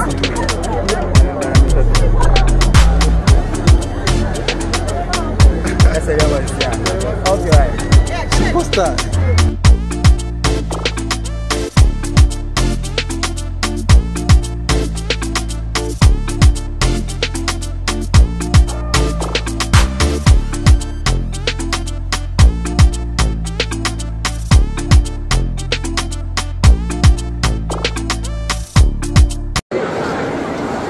I said, yeah, what's that? Right.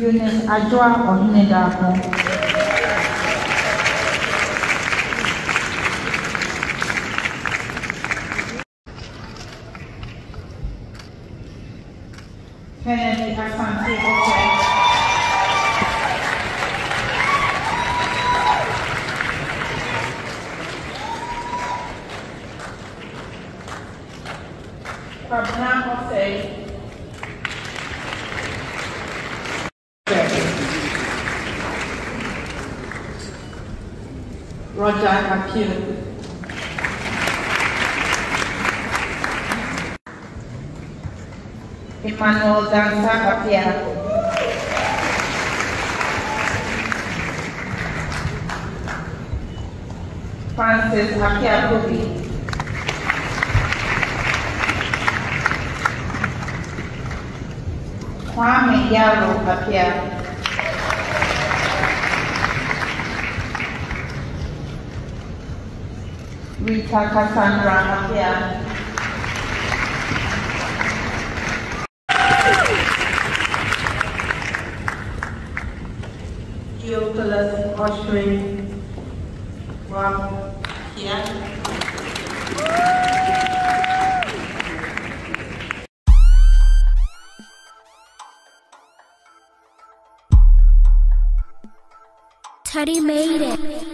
Eunice Ajua Ohinedapo. Kennedy Asante Okwai. Kwabena Osei, Roger Appeal. Emmanuel Danza Apia. Francis Apia Kobi. Kwame Yaro Apia. Rita Cassandra Apia. Theophilus Oshry from here. Teddy made it.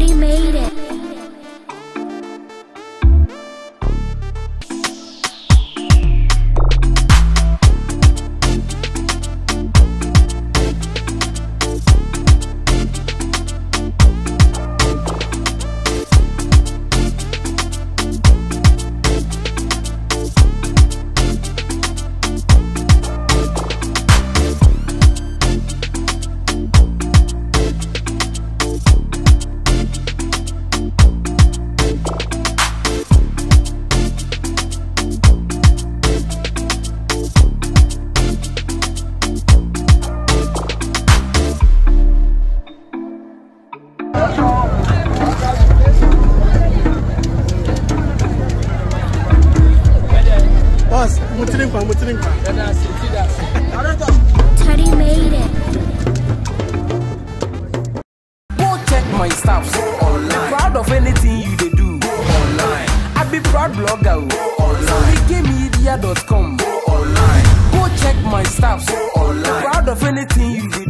already made it. Tiri nkwa mo. Teddy made it. Go check my stuff online. Proud of anything you they do online. I be proud blogger online. SoniCmedia.com online. Go check my stuff online. Proud of anything you